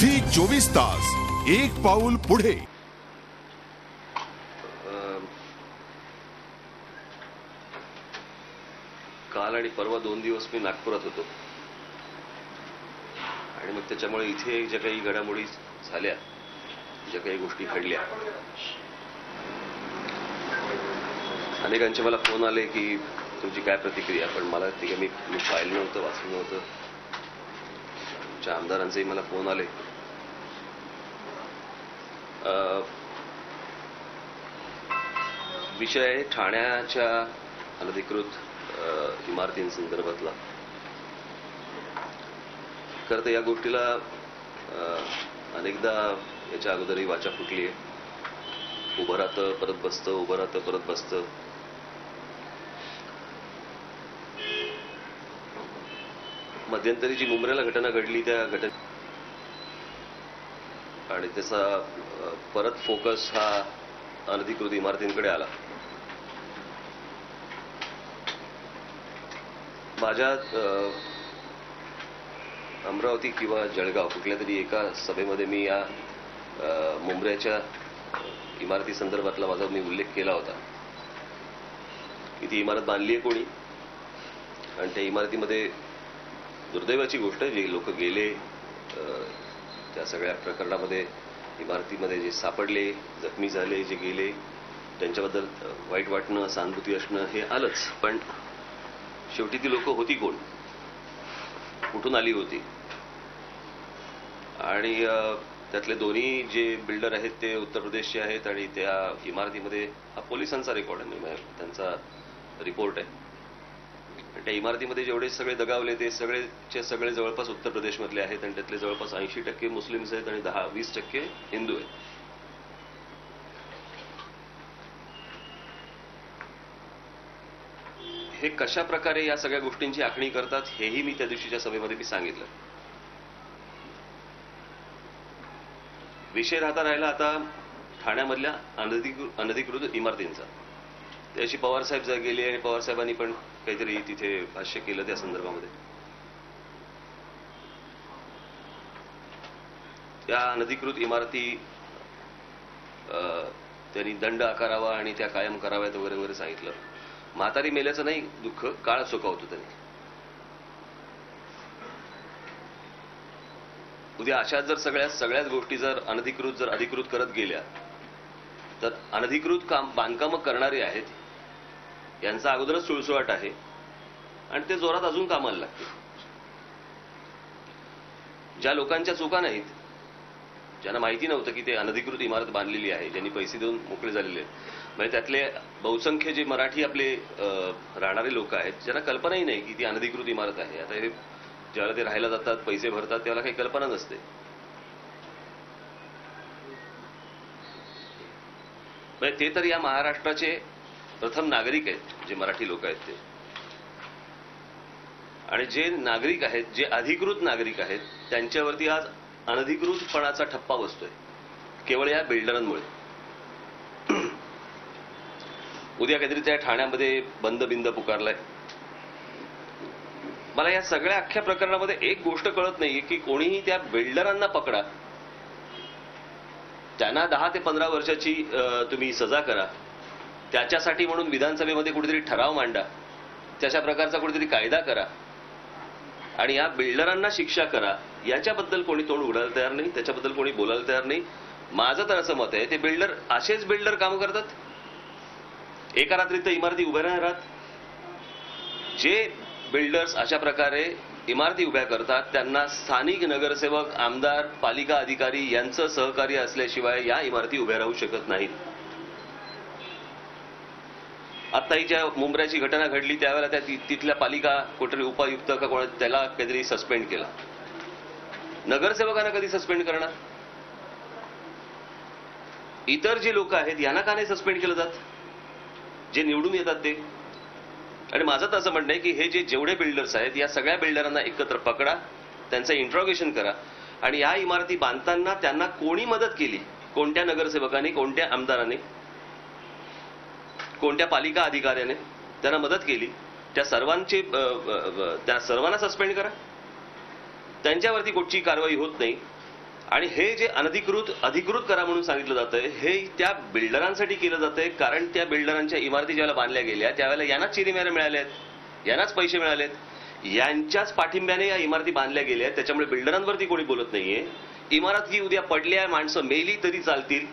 Zee चोवीस तास एक पाऊल पुढे. काल आणि परवा दोन दिवस मी नागपुरात होतो. आणि मग त्याच्यामुळे इथे ज्या काही घडामोडी झाल्या ज्या काही गोष्टी घडल्या अनेकांचे मला फोन आले की तुमची काय प्रतिक्रिया? पण मला ती मी मी पाहिलं नव्हतं वाचलं नव्हतं. आमदारांचेही मला फोन आले. विषय ठाण्याच्या अनधिकृत इमारतींसंदर्भातला. खरं तर या गोष्टीला अनेकदा याच्या अगोदरही वाचा फुटली आहे. उभं राहतं परत बसतं उभं राहतं परत बसतं. मध्यंतरी जी मुंबईला घटना घडली त्या घटना आणि त्याचा परत फोकस हा अनधिकृत इमारतींकडे आला. माझ्या अमरावती किंवा जळगाव कुठल्या तरी एका सभेमध्ये मी या मुंबऱ्याच्या इमारती संदर्भातला माझा मी उल्लेख केला होता. की ती इमारत बांधली आहे कोणी? आणि त्या इमारतीमध्ये दुर्दैवाची गोष्ट आहे जे लोक गेले त्या सगळ्या प्रकरणामध्ये इमारतीमध्ये जे सापडले जखमी झाले जे गेले त्यांच्याबद्दल वाईट वाटणं सहानुभूती असणं हे आलंच. पण शेवटी ती लोक होती कोण? कुठून आली होती? आणि त्यातले दोन्ही जे बिल्डर आहेत ते उत्तर प्रदेशचे आहेत आणि त्या इमारतीमध्ये हा पोलिसांचा रेकॉर्ड आहे. म्हणजे त्यांचा रिपोर्ट आहे. त्या इमारतीमध्ये जेवढे सगळे दगावले ते सगळेचे सगळे जवळपास उत्तर प्रदेशमधले आहेत आणि त्यातले जवळपास ऐंशी टक्के मुस्लिम्स आहेत आणि दहा वीस टक्के हिंदू आहेत. हे कशा प्रकारे या सगळ्या गोष्टींची आखणी करतात हेही मी त्या दिवशीच्या सभेमध्ये मी सांगितलं. विषय राहता राहिला आता ठाण्यामधल्या अनधिकृत अनधिकृत इमारतींचा. त्याशी पवार साहेब गेले आणि पवार साहेबांनी पण काहीतरी तिथे भाष्य केलं त्या संदर्भामध्ये. त्या अनधिकृत इमारती त्यांनी दंड आकारावा आणि त्या कायम कराव्यात वगैरे वगैरे सांगितलं. म्हातारी मेल्याचं नाही दुःख काळ चुकावतो त्यांनी. उद्या अशा जर सगळ्या सगळ्याच गोष्टी जर अनधिकृत जर अधिकृत करत गेल्या तर अनधिकृत काम बांधकामं करणारे आहेत यांचा अगोदरच सुळसुळाट आहे. आणि ते जोरात अजून कामाला लागते ज्या लोकांच्या चुका नाहीत ज्यांना माहिती नव्हतं की ते अनधिकृत इमारत बांधलेली आहे ज्यांनी पैसे देऊन मोकळे झालेले आहेत. म्हणजे त्यातले बहुसंख्य जे मराठी आपले राहणारे लोक आहेत ज्यांना कल्पनाही नाही की ती अनधिकृत इमारत आहे. आता हे ज्यावेळेला ते राहायला जातात पैसे भरतात त्याला काही कल्पना नसते. म्हणजे ते तर या महाराष्ट्राचे प्रथम नागरिक आहेत जे मराठी लोक आहेत ते. आणि जे नागरिक आहेत जे अधिकृत नागरिक आहेत त्यांच्यावरती आज अनधिकृतपणाचा ठप्पा बसतोय. केवळ या बिल्डरांमुळे. उद्या काहीतरी त्या ठाण्यामध्ये बंद बिंद पुकारलाय. मला या सगळ्या अख्ख्या प्रकरणामध्ये एक गोष्ट कळत नाहीये की कोणीही त्या बिल्डरांना पकडा. त्यांना दहा ते पंधरा वर्षाची तुम्ही सजा करा. त्याच्यासाठी म्हणून विधानसभेमध्ये कुठेतरी ठराव मांडा. तशा प्रकारचा कुठेतरी कायदा करा. आणि या बिल्डरांना शिक्षा करा. याच्याबद्दल कोणी तोंड उघडायला तयार नाही त्याच्याबद्दल कोणी बोलायला तयार नाही. माझं तर असं मत आहे ते बिल्डर असेच बिल्डर काम करतात. एका रात्रीत तर इमारती उभ्या नाही राहत जे बिल्डर्स अशा प्रकारे इमारती उभ्या करतात त्यांना स्थानिक नगरसेवक आमदार पालिका अधिकारी यांचं सहकार्य असल्याशिवाय या इमारती उभ्या राहू शकत नाहीत. आता ही ज्या मुंबऱ्याची घटना घडली त्यावेळेला त्या तिथल्या पालिका कुठेतरी उपायुक्त का कोणा त्याला काहीतरी सस्पेंड केला. नगरसेवकांना कधी सस्पेंड करणार? इतर जे लोक आहेत यांना का नाही सस्पेंड केलं जात? जे निवडून येतात ते? आणि माझं तर असं म्हणणं आहे की हे जे जेवढे बिल्डर्स आहेत या सगळ्या बिल्डरांना एकत्र पकडा त्यांचं इंट्रॉगेशन करा. आणि या इमारती बांधताना त्यांना कोणी मदत केली? कोणत्या नगरसेवकांनी कोणत्या आमदारांनी? कोणत्या पालिका अधिकाऱ्याने त्यांना मदत केली? त्या सर्वांची त्या सर्वांना सस्पेंड करा. त्यांच्यावरती कुठची कारवाई होत नाही. आणि हे जे अनधिकृत अधिकृत करा म्हणून सांगितलं जातंय हे त्या बिल्डरांसाठी केलं जातंय. कारण त्या बिल्डरांच्या इमारती ज्यावेळेला बांधल्या गेल्या त्यावेळेला यांनाच चिरीमेऱ्या मिळाल्या आहेत यांनाच पैसे मिळालेत. यांच्याच पाठिंब्याने या इमारती बांधल्या गेल्या आहेत. त्याच्यामुळे बिल्डरांवरती कोणी बोलत नाहीये. इमारत ही उद्या पडल्या माणसं मेली तरी चालतील.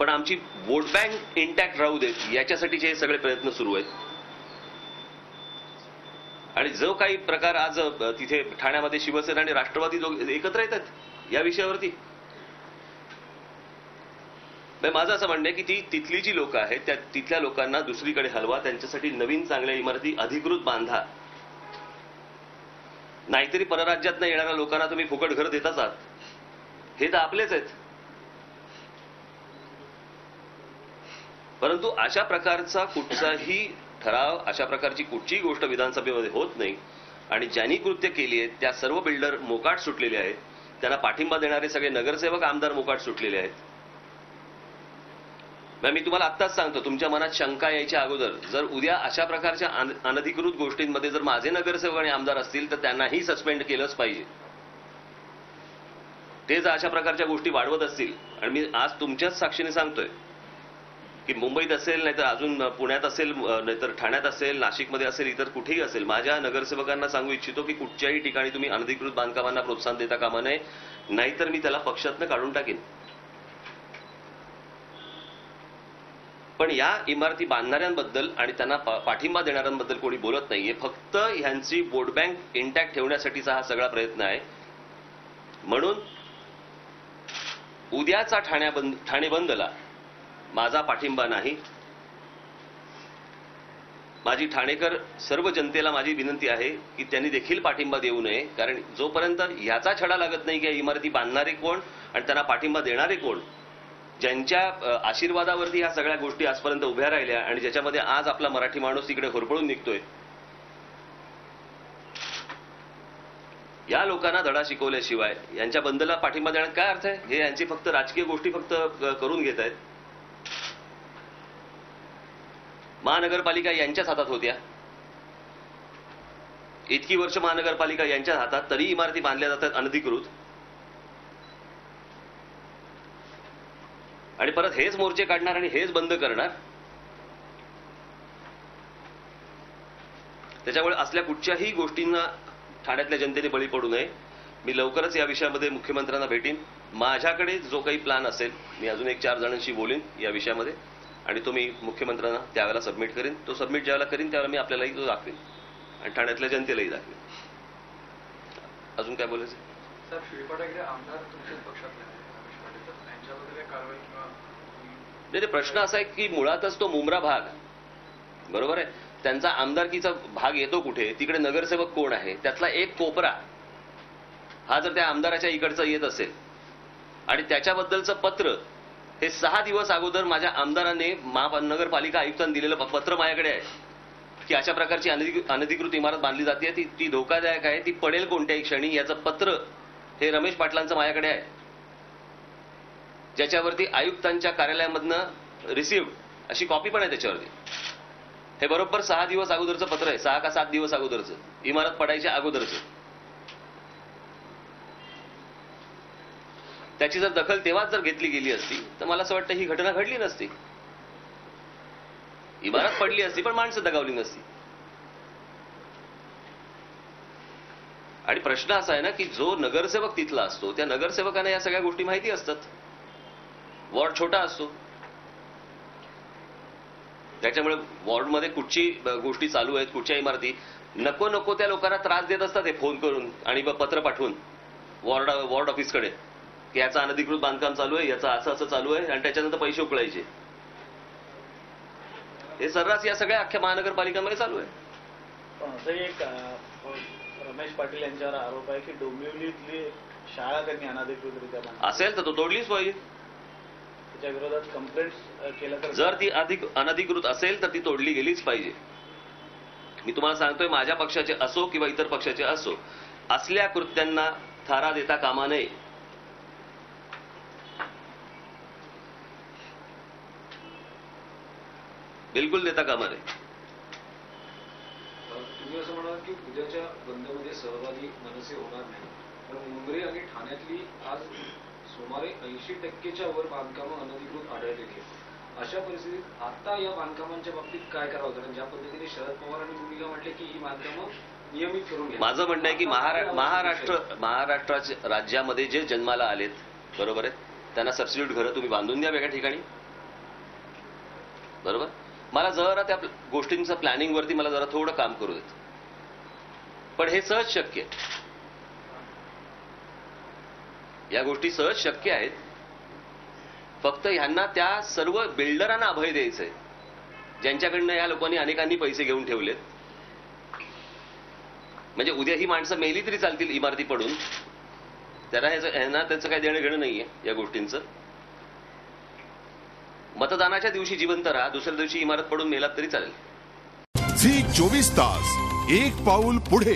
पण आमची वोट बँक इंटॅक्ट राहू देत. याच्यासाठीचे हे सगळे प्रयत्न सुरू आहेत. आणि जो काही प्रकार आज तिथे ठाण्यामध्ये शिवसेना आणि राष्ट्रवादी लोक एकत्र येतात या विषयावरती. म्हणजे माझं असं म्हणणं आहे की ती तिथली जी लोक आहेत त्या तिथल्या लोकांना दुसरीकडे हलवा त्यांच्यासाठी नवीन चांगल्या इमारती अधिकृत बांधा. नाहीतरी परराज्यातनं येणाऱ्या लोकांना तुम्ही फुकट घर देताच आहात. हे तर आपलेच आहेत. परंतु अशा प्रकारचा कुठचाही ठराव अशा प्रकारची कुठचीही गोष्ट विधानसभेमध्ये होत नाही. आणि ज्यांनी कृत्य केली आहेत त्या सर्व बिल्डर मोकाट सुटलेले आहेत. त्यांना पाठिंबा देणारे सगळे नगरसेवक आमदार मोकाट सुटलेले आहेत. मी तुम्हाला आत्ताच सांगतो तुमच्या मनात शंका यायच्या अगोदर जर उद्या अशा प्रकारच्या अनधिकृत गोष्टींमध्ये जर माझे नगरसेवक आणि आमदार असतील तर त्यांनाही सस्पेंड केलंच पाहिजे. ते जर अशा प्रकारच्या गोष्टी वाढवत असतील आणि मी आज तुमच्याच साक्षीने सांगतोय की मुंबईत असेल नाहीतर अजून पुण्यात असेल नाहीतर ठाण्यात असेल नाशिकमध्ये असेल इतर कुठेही असेल माझ्या नगरसेवकांना सांगू इच्छितो की कुठच्याही ठिकाणी तुम्ही अनधिकृत बांधकामांना प्रोत्साहन देता कामा नये नाहीतर मी त्याला पक्षातनं काढून टाकेन. पण या इमारती बांधणाऱ्यांबद्दल आणि त्यांना पाठिंबा देणाऱ्यांबद्दल कोणी बोलत नाहीये फक्त ह्यांची वोट बँक इंटॅक्ट ठेवण्यासाठीचा हा सगळा प्रयत्न आहे. म्हणून उद्याचा ठाण्या बंद ठाणे बंदला माझा पाठिंबा नाही. माझी ठाणेकर सर्व जनतेला माझी विनंती आहे की त्यांनी देखील पाठिंबा देऊ नये कारण जोपर्यंत ह्याचा छडा लागत नाही की या इमारती बांधणारे कोण आणि त्यांना पाठिंबा देणारे कोण ज्यांच्या आशीर्वादावरती ह्या सगळ्या गोष्टी आजपर्यंत उभ्या राहिल्या आणि ज्याच्यामध्ये आज आपला मराठी माणूस तिकडे होरपळून निघतोय या लोकांना धडा शिकवल्याशिवाय यांच्या बंदला पाठिंबा देण्यात काय अर्थ आहे? हे यांची फक्त राजकीय गोष्टी फक्त करून घेत आहेत. महानगरपालिका यांच्याच हातात होत्या. इतकी वर्ष महानगरपालिका यांच्या हातात तरी इमारती बांधल्या जातात अनधिकृत. आणि परत हेच मोर्चे काढणार आणि हेच बंद करणार. त्याच्यामुळे असल्या कुठच्याही गोष्टींना ठाण्यातल्या जनतेने बळी पडू नये. मी लवकरच या विषयामध्ये मुख्यमंत्र्यांना भेटीन. माझ्याकडे जो काही प्लॅन असेल मी अजून एक चार जणांशी बोलेन या विषयामध्ये. आणि तो मी मुख्यमंत्र्यांना त्यावेळेला सबमिट करीन. तो सबमिट ज्यावेळेला करीन त्यावेळेला मी आपल्यालाही तो दाखवेन. आणि ठाण्यातल्या जनतेलाही दाखवेन. अजून काय बोलायचं? नाही प्रश्न असा आहे की मुळातच तो मुमरा भाग. बरोबर आहे? त्यांचा आमदारकीचा भाग येतो कुठे? तिकडे नगरसेवक कोण आहे? त्यातला एक कोपरा. हा जर त्या आमदाराच्या इकडचा येत असेल. आणि त्याच्याबद्दलचं पत्र हे सहा दिवस अगोदर माझ्या आमदाराने महानगरपालिका आयुक्तांनी दिलेलं पत्र माझ्याकडे आहे. की अशा प्रकारची अनधिकृत अनधिकृत इमारत बांधली जाते. ती ती धोकादायक आहे. ती पडेल कोणत्याही क्षणी. याचं पत्र हे रमेश पाटलांचं माझ्याकडे आहे. ज्याच्यावरती आयुक्तांच्या कार्यालयामधनं रिसिव्ह अशी कॉपी पण आहे त्याच्यावरती. हे बरोबर सहा दिवस अगोदरचं पत्र आहे. सहा का सात दिवस अगोदरचं. इमारत पडायच्या अगोदरचं. त्याची जर दखल तेव्हाच जर घेतली गेली असती तर मला असं वाटतं ही घटना घडली नसती. इमारत पडली असती पण माणसं दगावली नसती. आणि प्रश्न असा आहे ना की जो नगरसेवक तिथला असतो त्या नगरसेवकांना या सगळ्या गोष्टी माहिती असतात. वॉर्ड छोटा असतो. त्याच्यामुळे वॉर्डमध्ये कुठची गोष्टी चालू आहेत कुठच्या इमारती नको नको त्या लोकांना त्रास देत असतात हे फोन करून आणि पत्र पाठवून. वॉर्ड वॉर्ड ऑफिसकडे. की याचं अनधिकृत बांधकाम चालू आहे याचं असं असं चालू आहे आणि त्याच्यानंतर पैसे उकळायचे. हे सर्रास या सगळ्या अख्ख्या महानगरपालिकांमध्ये चालू आहे. एक अं, रमेश पाटील यांच्यावर आरोप आहे की डोंबिवलीतली शाळा त्यांनी अनाधिकृतरित्या असेल तर तो तोडलीच पाहिजे. त्याच्या विरोधात कंप्लेंट केलं तर जर ती अधिक अनधिकृत असेल तर ती तोडली गेलीच पाहिजे. मी तुम्हाला सांगतोय माझ्या पक्षाचे असो किंवा इतर पक्षाचे असो असल्या कृत्यांना थारा देता कामा नये. बिलकुल देता कामा नये तुम्ही असं म्हणाल की उद्याच्या बंदमध्ये सहभागी मनसे होणार नाही. पण मुंबई आणि ठाण्यातली आज सुमारे ऐंशी टक्केच्या वर बांधकामं अनधिकृत आढळलेली आहेत अशा परिस्थितीत आता या बांधकामांच्या बाबतीत काय करावं? कारण ज्या पद्धतीने शरद पवार आणि भूमिका म्हटले की ही बांधकामं नियमित करून घ्या माझं म्हणणं आहे की महाराष्ट्र? महाराष्ट्राच्या राज्यामध्ये जे जन्माला आलेत बरोबर आहे? त्यांना सबस्टिट्यूट घरं तुम्ही बांधून द्या वेगळ्या ठिकाणी. बरोबर? मला जरा त्या गोष्टींचं प्लॅनिंग वरती मला जरा थोडं काम करू देत. पण हे सहज शक्य आहे. या गोष्टी सहज शक्य आहेत. फक्त ह्यांना त्या सर्व बिल्डरांना अभय द्यायचंय. ज्यांच्याकडनं या लोकांनी अनेकांनी पैसे घेऊन ठेवलेत. म्हणजे उद्या ही माणसं मेली तरी चालतील इमारती पडून त्याला ह्याचं ह्यांना त्याचं काही देणं घेणं नाहीये या गोष्टींचं. मतदानाच्या दिवशी जिवंत राहा दुसऱ्या दिवशी इमारत पडून मेलात तरी चालेल. झी चोवीस तास एक पाऊल पुढे.